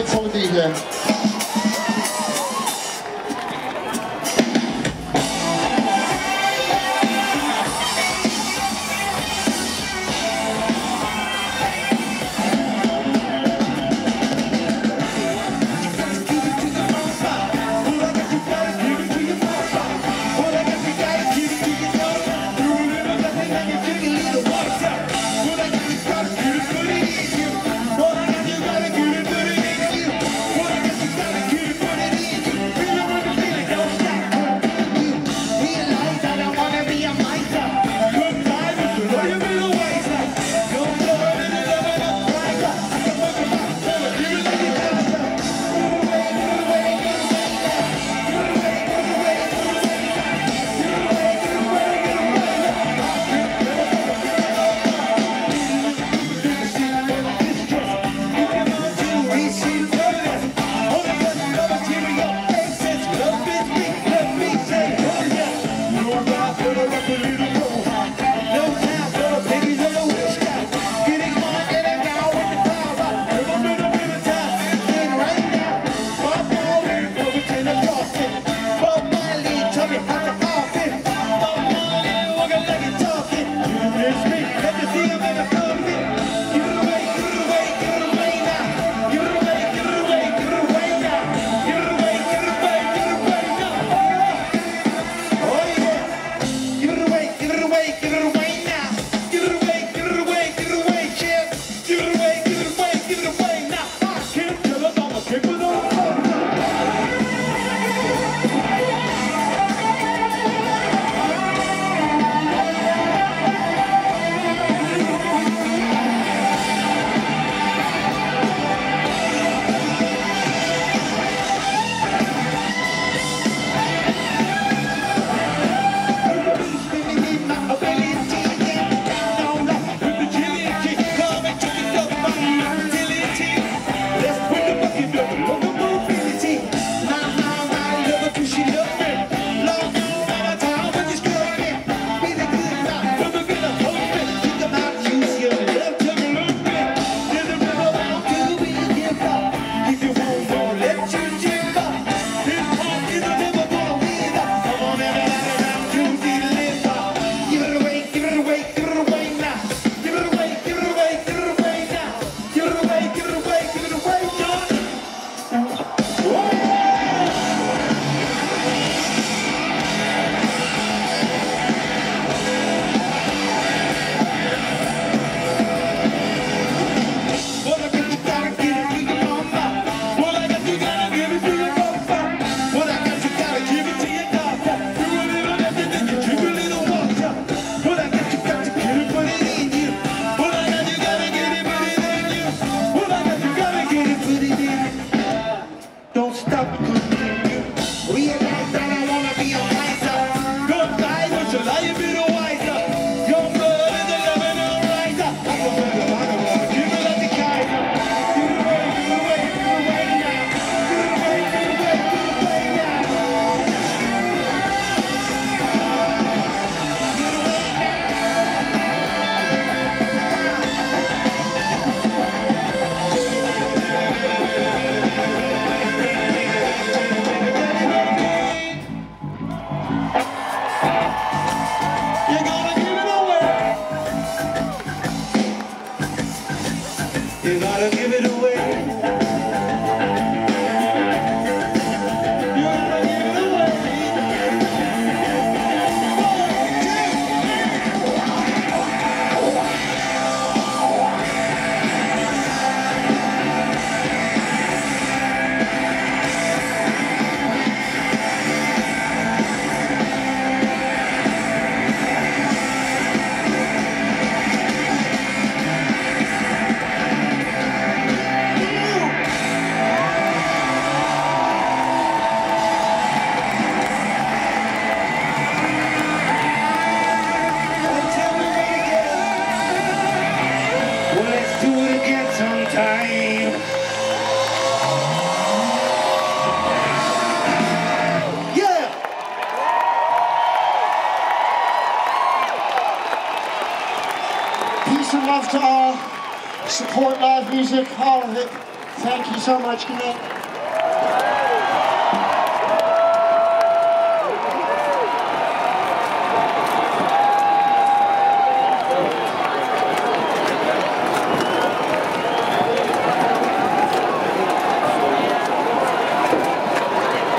to be here. We Gotta give it away. Peace and love to all. Support live music, all of it. Thank you so much, Connect.